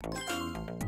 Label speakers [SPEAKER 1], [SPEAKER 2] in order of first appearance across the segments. [SPEAKER 1] Thank you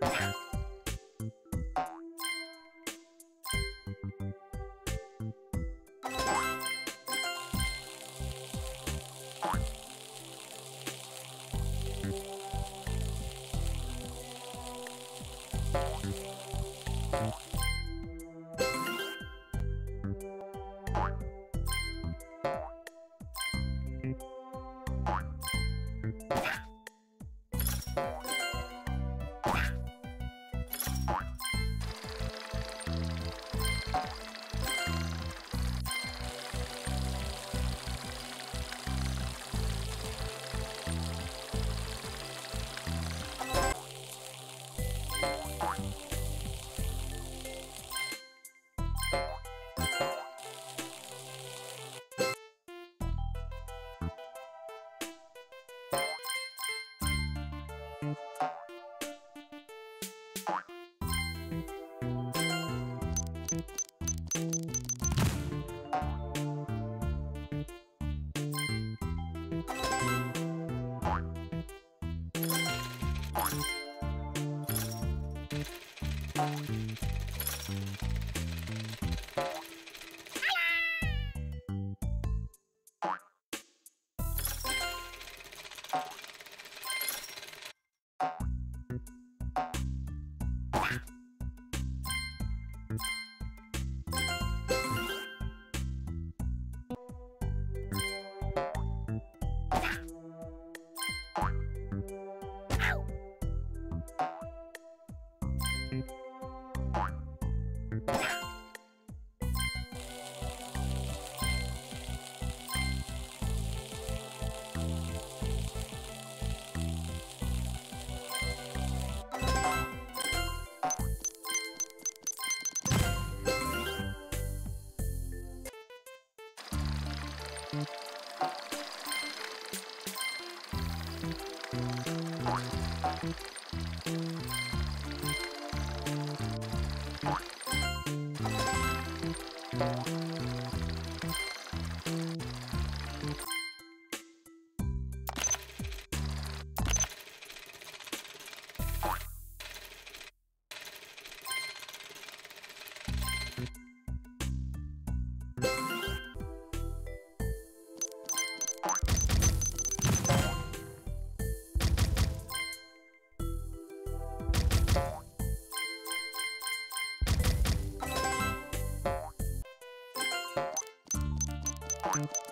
[SPEAKER 1] Bye. Bye.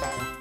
[SPEAKER 1] Bye.